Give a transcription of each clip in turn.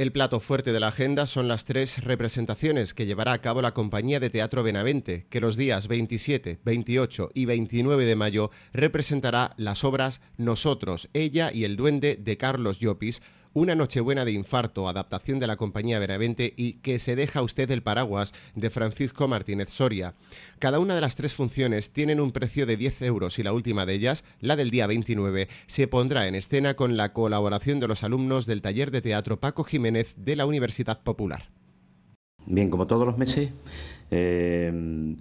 El plato fuerte de la agenda son las tres representaciones que llevará a cabo la compañía de teatro Benavente, que los días 27, 28 y 29 de mayo representará las obras Nosotros, ella y el duende de Carlos Llopis, una Nochebuena de infarto, adaptación de la compañía Benavente y Que se deja usted el paraguas de Francisco Martínez Soria. Cada una de las tres funciones tienen un precio de 10 euros y la última de ellas, la del día 29, se pondrá en escena con la colaboración de los alumnos del taller de teatro Paco Jiménez de la Universidad Popular. Bien, como todos los meses, eh,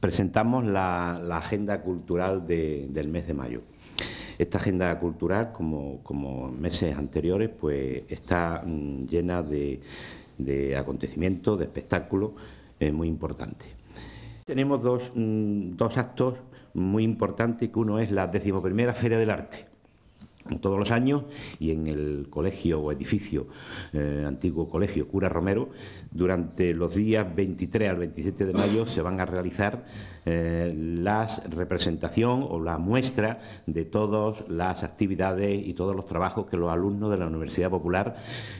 presentamos la, agenda cultural del mes de mayo. Esta agenda cultural, como, meses anteriores, pues está mm, llena de, acontecimientos, de espectáculos eh, muy importantes. Tenemos mm, dos, actos muy importantes, uno es la decimoprimera Feria del Arte, todos los años y en el colegio o edificio, eh, antiguo colegio Cura Romero, durante los días 23 al 27 de mayo se van a realizar eh, la representación o la muestra de todas las actividades y todos los trabajos que los alumnos de la Universidad Popular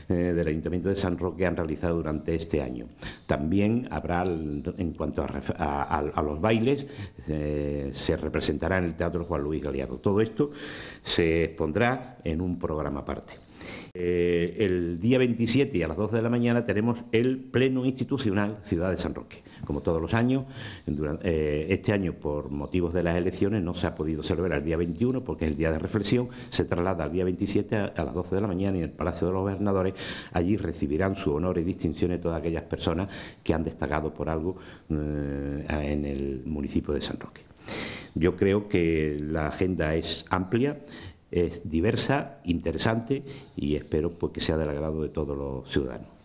eh, del Ayuntamiento de San Roque han realizado durante este año. También habrá, en cuanto a, los bailes, eh, se representará en el Teatro Juan Luis Galeano. Todo esto se expondrá en un programa aparte. El día 27 y a las 12 de la mañana tenemos el Pleno Institucional Ciudad de San Roque como todos los años. Eh, este año, por motivos de las elecciones, no se ha podido celebrar el día 21 porque es el día de reflexión. Se traslada al día 27 a, las 12 de la mañana y en el Palacio de los Gobernadores. Allí recibirán su honor y distinciones todas aquellas personas que han destacado por algo eh, en el municipio de San Roque. Yo creo que la agenda es amplia, es diversa, interesante y espero pues, que sea del agrado de todos los ciudadanos.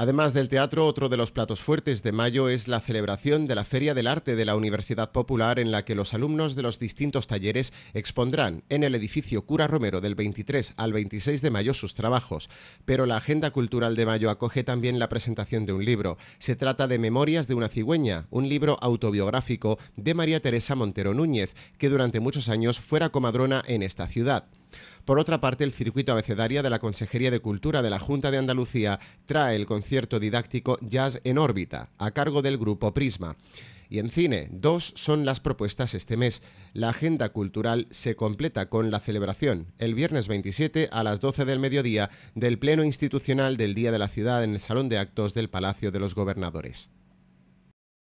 Además del teatro, otro de los platos fuertes de mayo es la celebración de la Feria del Arte de la Universidad Popular en la que los alumnos de los distintos talleres expondrán en el edificio Cura Romero del 23 al 26 de mayo sus trabajos. Pero la agenda cultural de mayo acoge también la presentación de un libro. Se trata de Memorias de una cigüeña, un libro autobiográfico de María Teresa Montero Núñez, que durante muchos años fuera comadrona en esta ciudad. Por otra parte, el circuito abecedaria de la Consejería de Cultura de la Junta de Andalucía trae el concierto didáctico Jazz en órbita, a cargo del grupo Prisma. Y en cine, dos son las propuestas este mes. La agenda cultural se completa con la celebración, el viernes 27 a las 12 del mediodía, del Pleno Institucional del Día de la Ciudad en el Salón de Actos del Palacio de los Gobernadores.